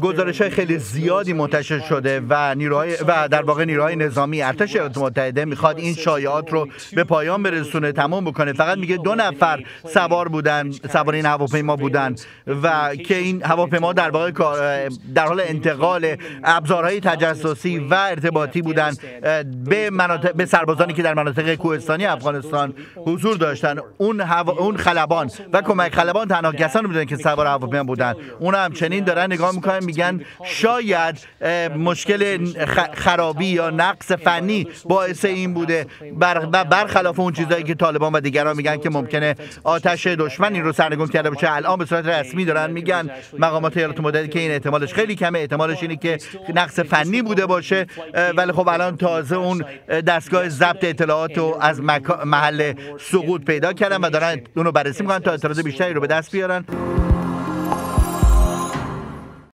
گزارش های خیلی زیادی منتشر شده و نیروهای و در واقع نیروهای نظامی ارتش ایالات متحده می‌خواد این شایعات رو به پایان برسونه تمام بکنه. فقط میگه دو نفر سوار بودن سوار این هواپیما بودن و که این هواپیما در واقع در حال انتقال ابزارهای تجسسی و ارتباطی بودن به مناطق به سربازانی که در مناطق کوهستانی افغانستان حضور داشتن. اون هوا... اون خلبان و کمک خلبان تنها کسانی بودن که سوار هواپیما بودن. اون همچنین دارن نگاه می‌کنن میگن شاید مشکل خرابی یا نقص فنی باعث این بوده. بر برخلاف اون چیزایی که طالبان و دیگران میگن که ممکنه آتش دشمن این رو سرنگون کرده باشه الان به صورت رسمی دارن میگن مقامات ایالات متحده که این احتمالش خیلی کمه احتمالش اینه که نقص فنی بوده باشه. ولی خب الان تازه اون دستگاه ضبط اطلاعات رو از محل سقوط پیدا کردن و دارن اونو بررسی می‌کنن تا اطلاعات بیشتری رو به دست بیارن.